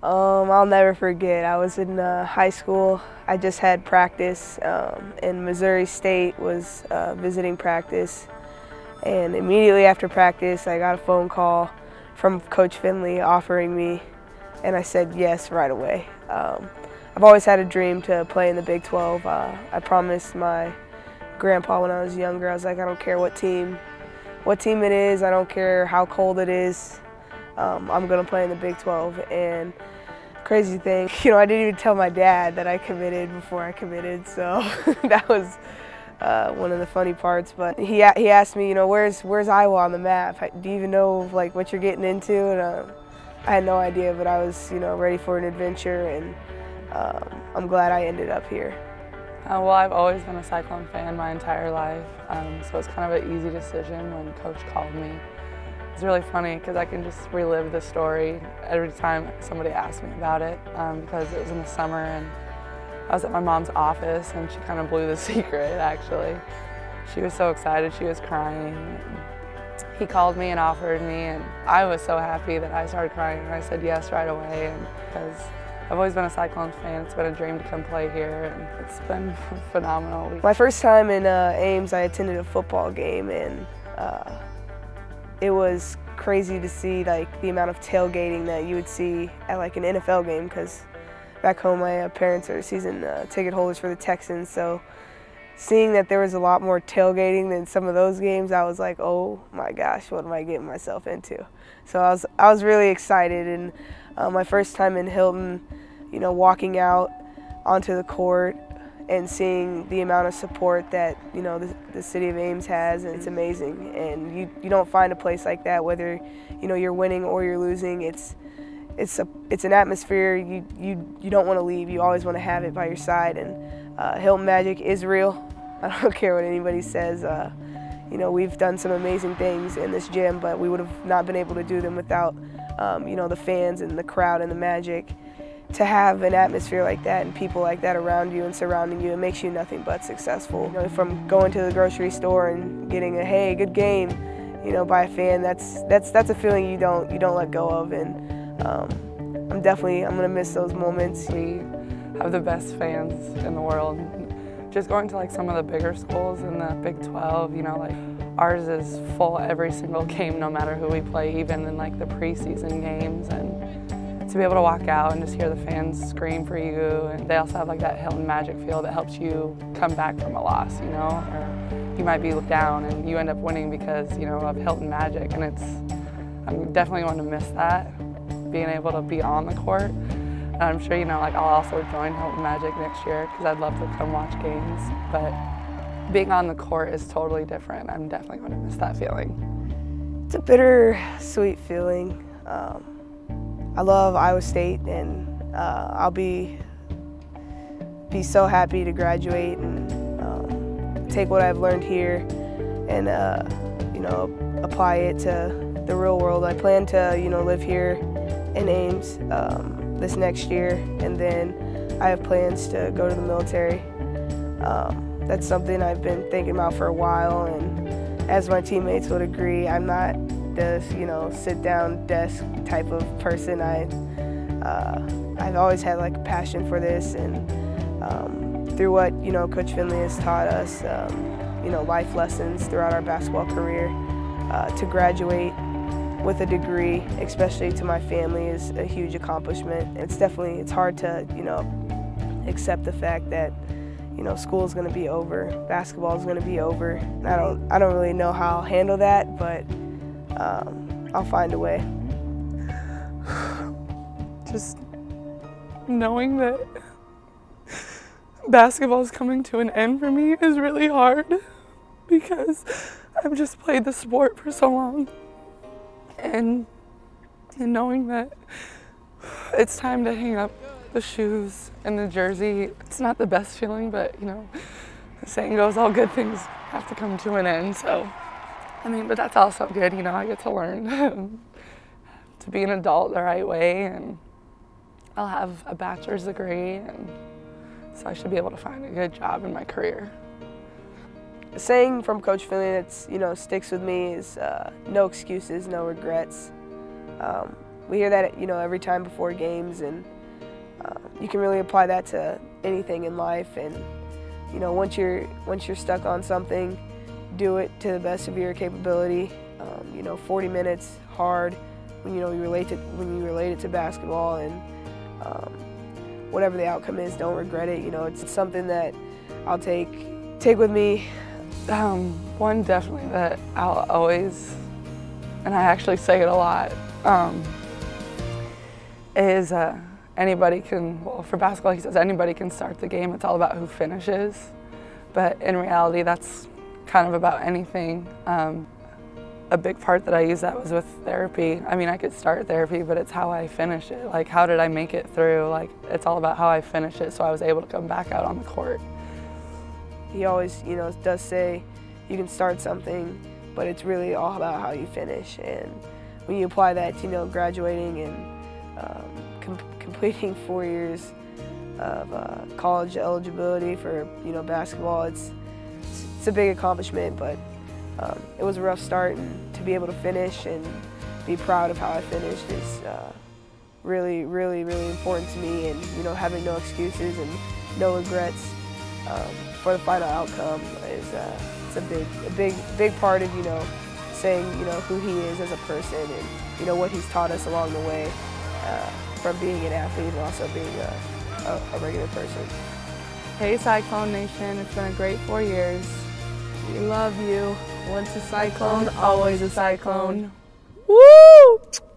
Um, I'll never forget. I was in uh, high school. I just had practice, um, and Missouri State was uh, visiting practice. And immediately after practice, I got a phone call from Coach Fennelly offering me, and I said yes right away. Um, I've always had a dream to play in the Big 12. Uh, I promised my grandpa when I was younger, I was like, I don't care what team, what team it is. I don't care how cold it is. Um, I'm gonna play in the Big 12. And crazy thing, you know, I didn't even tell my dad that I committed before I committed. So that was uh, one of the funny parts. But he he asked me, you know, where's where's Iowa on the map? Do you even know like what you're getting into? And uh, I had no idea, but I was you know ready for an adventure, and um, I'm glad I ended up here. Uh, well, I've always been a Cyclone fan my entire life, um, so it's kind of an easy decision when Coach called me. It's really funny because I can just relive the story every time somebody asks me about it um, because it was in the summer and I was at my mom's office and she kind of blew the secret actually. She was so excited, she was crying. He called me and offered me and I was so happy that I started crying and I said yes right away because I've always been a Cyclones fan. It's been a dream to come play here and it's been phenomenal. My first time in uh, Ames, I attended a football game and uh, it was crazy to see like the amount of tailgating that you would see at like an NFL game because back home my uh, parents are season uh, ticket holders for the Texans so seeing that there was a lot more tailgating than some of those games I was like oh my gosh what am I getting myself into? So I was I was really excited and uh, my first time in Hilton you know walking out onto the court and seeing the amount of support that you know the, the, city of Ames has, and it's amazing. And you, you don't find a place like that whether you know you're winning or you're losing. It's it's a it's an atmosphere you you you don't want to leave. You always want to have it by your side. And uh, Hilton Magic is real. I don't care what anybody says. Uh, you know we've done some amazing things in this gym, but we would have not been able to do them without um, you know the fans and the crowd and the magic to have an atmosphere like that and people like that around you and surrounding you, it makes you nothing but successful. You know, from going to the grocery store and getting a hey, good game, you know, by a fan, that's that's that's a feeling you don't you don't let go of, and um, I'm definitely I'm gonna miss those moments. We have the best fans in the world. Just going to like some of the bigger schools in the Big 12, you know, like ours is full every single game, no matter who we play, even in like the preseason games and to be able to walk out and just hear the fans scream for you. And they also have like that Hilton Magic feel that helps you come back from a loss, you know? Or you might be down and you end up winning because, you know, of Hilton Magic. And it's, I'm definitely going to miss that, being able to be on the court. And I'm sure, you know, like I'll also join Hilton Magic next year because I'd love to come watch games. But being on the court is totally different. I'm definitely going to miss that feeling. It's a bitter-sweet feeling. Um, I love Iowa State, and uh, I'll be be so happy to graduate and um, take what I've learned here and uh, you know apply it to the real world. I plan to you know live here in Ames um, this next year, and then I have plans to go to the military. Um, that's something I've been thinking about for a while, and as my teammates would agree, I'm not the you know sit down desk type of person. I uh, I've always had like a passion for this, and um, through what you know Coach Fennelly has taught us, um, you know life lessons throughout our basketball career, uh, to graduate with a degree, especially to my family, is a huge accomplishment. It's definitely it's hard to you know accept the fact that you know school is going to be over, basketball is going to be over. I don't I don't really know how I'll handle that, but um, I'll find a way. Just knowing that basketball is coming to an end for me is really hard because I've just played the sport for so long. And, and knowing that it's time to hang up the shoes and the jersey, it's not the best feeling, but you know, the saying goes, all good things have to come to an end. So I mean, but that's also good, you know, I get to learn to be an adult the right way and I'll have a bachelor's degree and so I should be able to find a good job in my career. The saying from Coach Fennelly that's, you know, sticks with me is uh, no excuses, no regrets. Um, we hear that you know every time before games, and uh, you can really apply that to anything in life. And you know, once you're once you're stuck on something, do it to the best of your capability. Um, you know, 40 minutes hard when you know you relate to when you relate it to basketball and um, whatever the outcome is, don't regret it. You know, it's something that I'll take take with me. Um, one definitely that I'll always, and I actually say it a lot, um, is uh, anybody can, well for basketball he says anybody can start the game, it's all about who finishes. But in reality that's kind of about anything. Um, a big part that I use that was with therapy. I mean, I could start therapy, but it's how I finish it. Like, how did I make it through? Like, it's all about how I finish it so I was able to come back out on the court. He always, you know, does say you can start something, but it's really all about how you finish. And when you apply that to, you know, graduating and um, com completing four years of uh, college eligibility for, you know, basketball, it's, it's a big accomplishment, but um, it was a rough start, and to be able to finish and be proud of how I finished is uh, really, really, really important to me. And you know, having no excuses and no regrets um, for the final outcome is uh, it's a big, a big, big part of you know saying you know who he is as a person and you know what he's taught us along the way uh, from being an athlete and also being a, a, a regular person. Hey Cyclone Nation, it's been a great four years. We love you. Once a cyclone, always a cyclone. Woo! We love you.